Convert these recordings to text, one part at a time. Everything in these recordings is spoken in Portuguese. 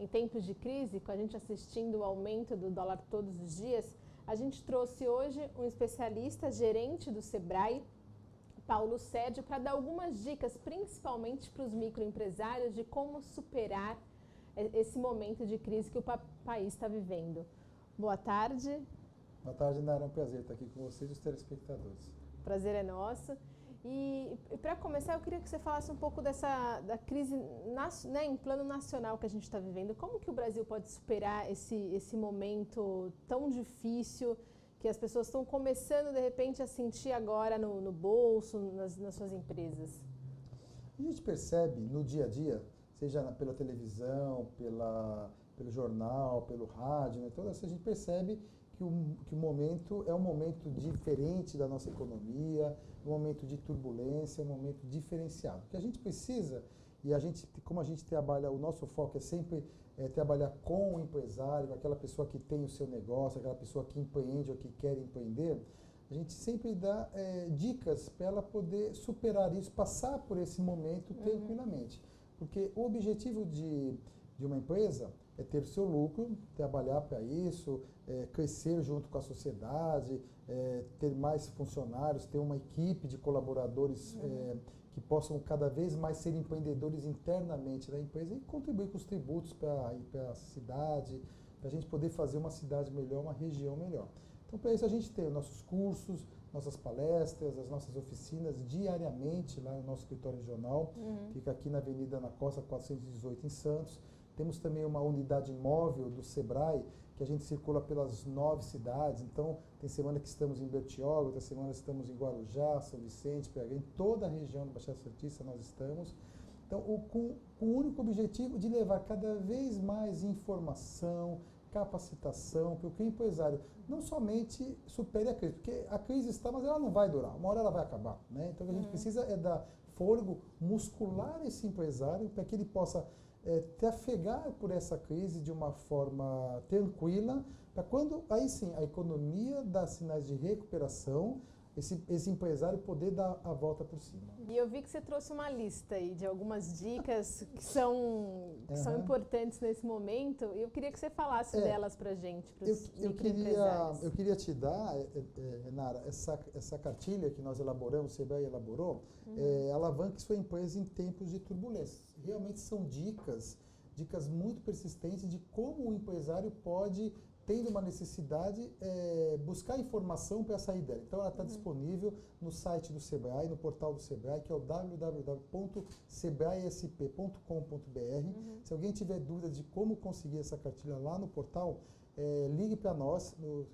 em tempos de crise, com a gente assistindo o aumento do dólar todos os dias, a gente trouxe hoje um especialista, gerente do Sebrae, Paulo Sérgio, para dar algumas dicas, principalmente para os microempresários, de como superar esse momento de crise que o país está vivendo. Boa tarde. Boa tarde, Nara. É um prazer estar aqui com vocês e os telespectadores. Prazer é nosso. E, e para começar, eu queria que você falasse um pouco dessa da crise né, em plano nacional que a gente está vivendo. Como que o Brasil pode superar esse, esse momento tão difícil que as pessoas estão começando, de repente, a sentir agora no, no bolso, nas, nas suas empresas? A gente percebe no dia a dia, seja pela televisão, pela, pelo jornal, pelo rádio, né, toda essa, a gente percebe que o, que o momento é um momento diferente da nossa economia, um momento de turbulência, um momento diferenciado. O que a gente precisa, e a gente, como a gente trabalha, o nosso foco é sempre é, trabalhar com o empresário, aquela pessoa que tem o seu negócio, aquela pessoa que empreende ou que quer empreender, a gente sempre dá é, dicas para ela poder superar isso, passar por esse momento uhum. tranquilamente. Porque o objetivo de, de uma empresa é ter seu lucro, trabalhar para isso, é, crescer junto com a sociedade, é, ter mais funcionários, ter uma equipe de colaboradores uhum. que possam cada vez mais ser empreendedores internamente da empresa e contribuir com os tributos para a cidade, para a gente poder fazer uma cidade melhor, uma região melhor. Então, para isso, a gente tem os nossos cursos, nossas palestras, as nossas oficinas diariamente lá no nosso escritório regional, uhum. fica aqui na Avenida na Costa 418 em Santos. Temos também uma unidade móvel do Sebrae, que a gente circula pelas nove cidades. Então, tem semana que estamos em Bertioga, outra semana estamos em Guarujá, São Vicente, PH, em toda a região do Baixada Santista nós estamos. Então, o, com, com o único objetivo de levar cada vez mais informação, capacitação, para que o empresário não somente supere a crise, porque a crise está, mas ela não vai durar, uma hora ela vai acabar. Né? Então, o que a gente uhum. precisa é dar fôlego muscular esse empresário para que ele possa é, trafegar por essa crise de uma forma tranquila, para quando aí sim a economia dá sinais de recuperação, esse, esse empresário poder dar a volta por cima. E eu vi que você trouxe uma lista aí de algumas dicas que são, que uhum. são importantes nesse momento e eu queria que você falasse é, delas para gente, para os eu, eu queria Eu queria te dar, é, é, é, Nara, essa, essa cartilha que nós elaboramos, o Sebrae elaborou, uhum. é, alavanque sua empresa em tempos de turbulência. Realmente são dicas, dicas muito persistentes de como o empresário pode tendo uma necessidade, é, buscar informação para sair dela. Então, ela está uhum. disponível no site do Sebrae, no portal do Sebrae, que é o www.sebraesp.com.br. Uhum. Se alguém tiver dúvida de como conseguir essa cartilha lá no portal, é, ligue para nós no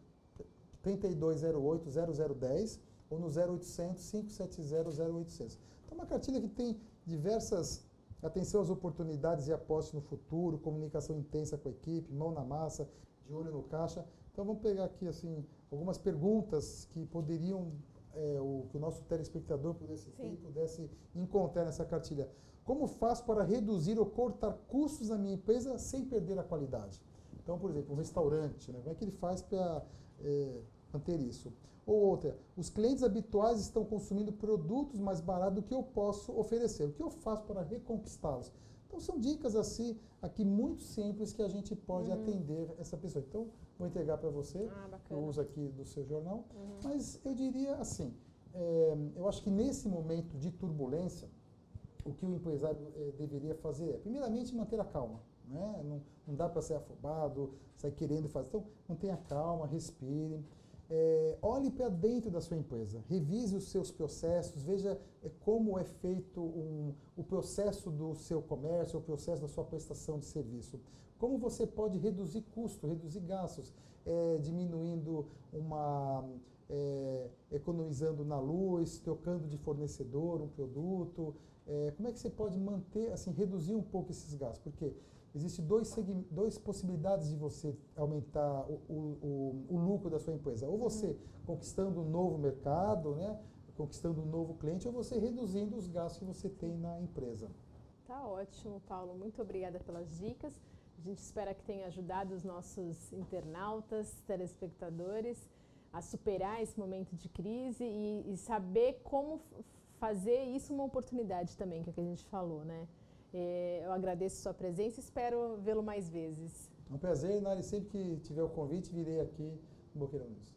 3208-0010 ou no 0800 570 0800. Então, uma cartilha que tem diversas atenção às oportunidades e apostas no futuro, comunicação intensa com a equipe, mão na massa, de olho no caixa. Então vamos pegar aqui assim algumas perguntas que poderiam é, o, que o nosso telespectador pudesse ter pudesse encontrar nessa cartilha. Como faço para reduzir ou cortar custos na minha empresa sem perder a qualidade? Então, por exemplo, um restaurante, né? como é que ele faz para é, manter isso? Ou outra, os clientes habituais estão consumindo produtos mais baratos do que eu posso oferecer. O que eu faço para reconquistá-los? Então são dicas assim, aqui muito simples que a gente pode uhum. atender essa pessoa. Então, vou entregar para você, ah, eu uso aqui do seu jornal. Uhum. Mas eu diria assim, é, eu acho que nesse momento de turbulência, o que o empresário é, deveria fazer é, primeiramente, manter a calma. Né? Não, não dá para ser afobado, sair querendo fazer. Então, mantenha calma, respire. É, olhe para dentro da sua empresa, revise os seus processos, veja é, como é feito um, o processo do seu comércio, o processo da sua prestação de serviço. Como você pode reduzir custos, reduzir gastos, é, diminuindo uma. É, economizando na luz, trocando de fornecedor um produto. É, como é que você pode manter, assim, reduzir um pouco esses gastos? Porque Existem dois, duas possibilidades de você aumentar o, o, o, lucro da sua empresa. Ou você conquistando um novo mercado, né, conquistando um novo cliente, ou você reduzindo os gastos que você tem na empresa. Tá ótimo, Paulo. Muito obrigada pelas dicas. A gente espera que tenha ajudado os nossos internautas, telespectadores a superar esse momento de crise e, e saber como fazer isso uma oportunidade também, que é o que a gente falou, né? É, eu agradeço sua presença e espero vê-lo mais vezes. É um prazer, Nari. Sempre que tiver o convite, virei aqui no Boqueirão News.